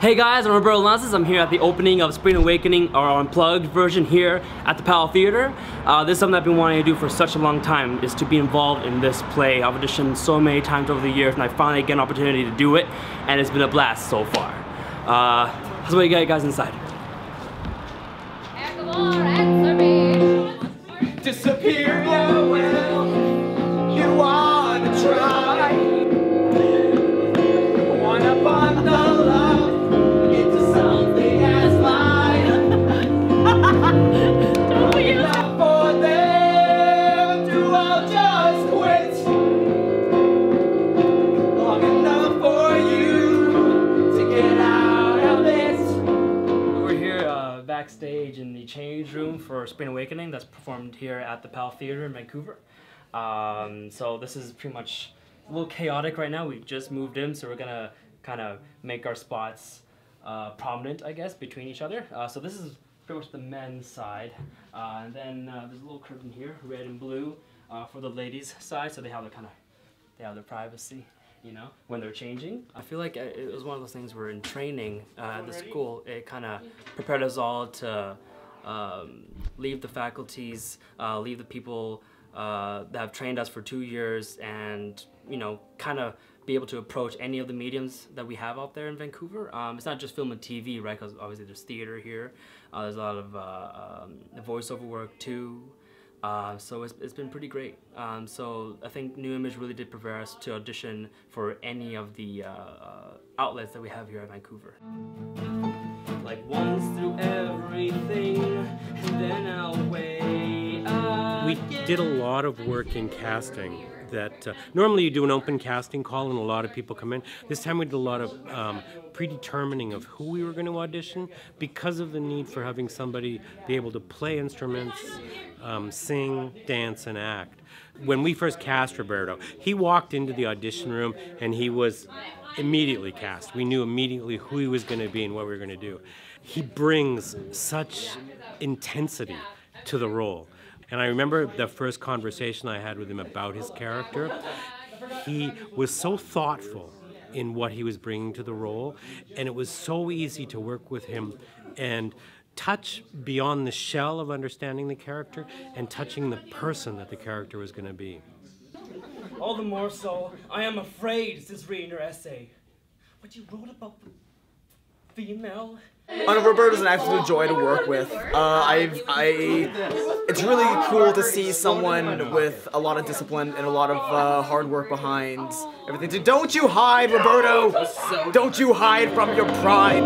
Hey guys, I'm Roberto Lances. I'm here at the opening of Spring Awakening, our unplugged version here at the PAL Theater. Uh, this is something I've been wanting to do for such a long time, is to be involved in this play. I've auditioned so many times over the years and I finally get an opportunity to do it and it's been a blast so far. Uh, let's wait you guys inside. Disappear backstage in the change room for Spring Awakening that's performed here at the PAL Theater in Vancouver. Um, so this is pretty much a little chaotic right now. We just moved in, so we're gonna kind of make our spots uh, prominent, I guess, between each other. Uh, so this is pretty much the men's side, uh, and then uh, there's a little curtain here, red and blue, uh, for the ladies' side, so they have their kind of they have their privacy, you know, when they're changing. I feel like uh, it was one of those things where in training uh, at the school, it kind of prepared us all to um, leave the faculties, uh, leave the people uh, that have trained us for two years, and you know, kind of be able to approach any of the mediums that we have out there in Vancouver. Um, it's not just film and TV, right? Because obviously there's theater here. Uh, there's a lot of uh, um, voiceover work too. Uh, so it's, it's been pretty great. Um, so I think New Image really did prepare us to audition for any of the uh, uh, outlets that we have here at Vancouver. Like once did a lot of work in casting. That uh, normally you do an open casting call and a lot of people come in. This time we did a lot of um, predetermining of who we were going to audition because of the need for having somebody be able to play instruments, um, sing, dance, and act. When we first cast Roberto, he walked into the audition room and he was immediately cast. We knew immediately who he was going to be and what we were going to do. He brings such intensity to the role. And I remember the first conversation I had with him about his character. He was so thoughtful in what he was bringing to the role, and it was so easy to work with him and touch beyond the shell of understanding the character and touching the person that the character was going to be. All the more so, I am afraid, says reading your essay. What you wrote about the female? Anna is an absolute joy to work with. Uh, I've, I, it's really cool to see someone with a lot of discipline and a lot of uh, hard work behind everything. So don't you hide, Roberto! Don't you hide from your pride!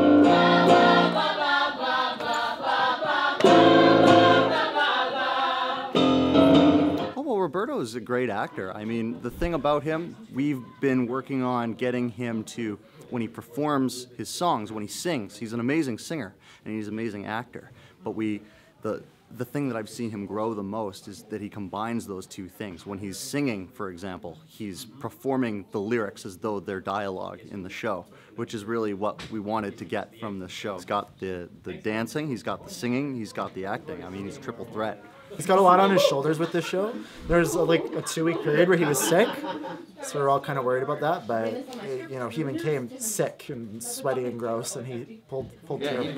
Oh, well, Roberto is a great actor. I mean, the thing about him, we've been working on getting him to, when he performs his songs, when he sings, he's an amazing singer and he's an amazing actor. But we, the, the thing that I've seen him grow the most is that he combines those two things. When he's singing, for example, he's performing the lyrics as though they're dialogue in the show, which is really what we wanted to get from the show. He's got the, the dancing, he's got the singing, he's got the acting. I mean, he's triple threat. He's got a lot on his shoulders with this show. There's a, like a two week period where he was sick, so we're all kind of worried about that. But uh, you know, he even came sick and sweaty and gross, and he pulled pulled through.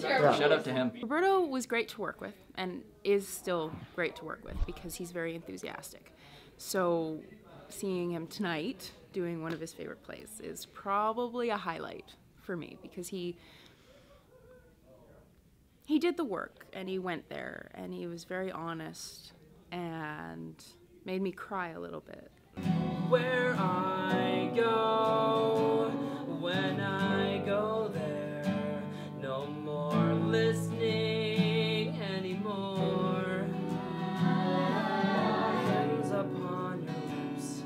Yeah. Shout out to him. Roberto was great to work with and is still great to work with because he's very enthusiastic. So seeing him tonight doing one of his favorite plays is probably a highlight for me because he he did the work and he went there and he was very honest and made me cry a little bit. Where I go, when I go there, no more listening anymore. Hands upon your lips,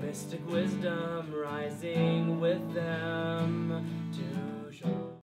mystic wisdom rising with them.